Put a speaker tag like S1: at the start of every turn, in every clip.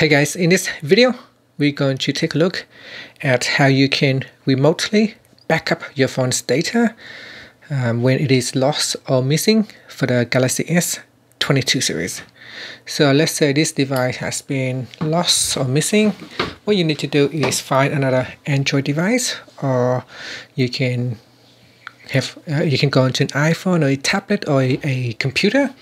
S1: Hey guys, in this video, we're going to take a look at how you can remotely backup your phone's data um, when it is lost or missing for the Galaxy S22 series. So let's say this device has been lost or missing. What you need to do is find another Android device or you can have uh, you can go into an iPhone or a tablet or a, a computer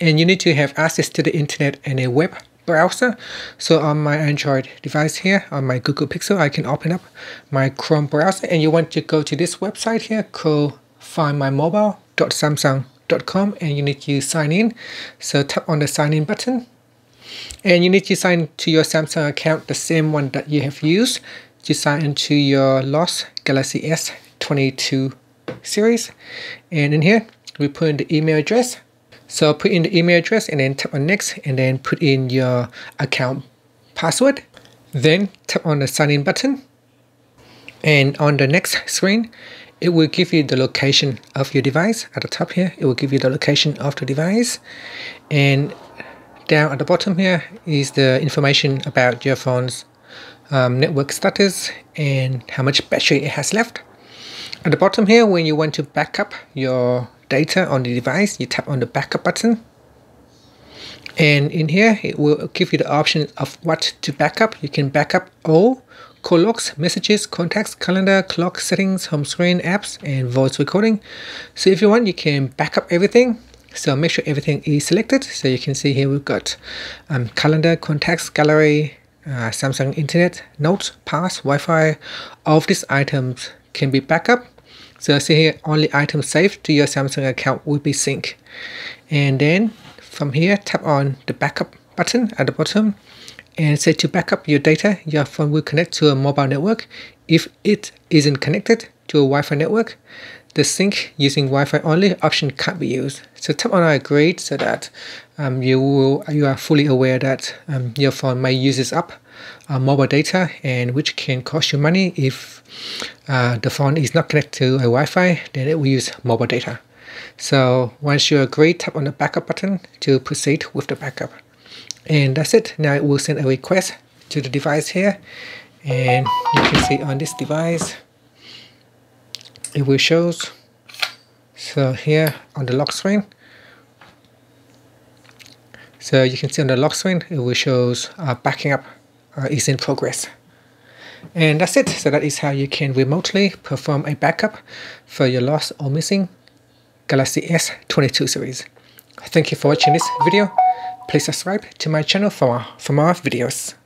S1: and you need to have access to the internet and a web browser. So on my Android device here, on my Google Pixel, I can open up my Chrome browser and you want to go to this website here called findmymobile.samsung.com and you need to sign in. So tap on the sign in button and you need to sign to your Samsung account, the same one that you have used to sign into your lost Galaxy S22 series. And in here, we put in the email address so put in the email address and then tap on next and then put in your account password. Then tap on the sign in button. And on the next screen, it will give you the location of your device at the top here. It will give you the location of the device. And down at the bottom here is the information about your phone's um, network status and how much battery it has left. At the bottom here, when you want to backup your data on the device, you tap on the backup button. And in here, it will give you the option of what to backup. You can backup all call logs, messages, contacts, calendar, clock settings, home screen, apps, and voice recording. So if you want, you can backup everything. So make sure everything is selected. So you can see here we've got um, calendar, contacts, gallery, uh, Samsung Internet, notes, pass, Wi-Fi. All of these items can be backup so see here, only items saved to your Samsung account will be synced. And then from here, tap on the backup button at the bottom and say to backup your data, your phone will connect to a mobile network. If it isn't connected to a Wi-Fi network, the sync using Wi-Fi only option can't be used. So tap on I agree so that um, you will you are fully aware that um, your phone may use up uh, mobile data and which can cost you money if uh, the phone is not connected to a Wi-Fi then it will use mobile data. So once you agree tap on the backup button to proceed with the backup. And that's it. Now it will send a request to the device here and you can see on this device it will shows. So here on the lock screen. So you can see on the lock screen it will shows uh, backing up uh, is in progress. And that's it. So that is how you can remotely perform a backup for your lost or missing Galaxy S22 series. Thank you for watching this video. Please subscribe to my channel for, for more videos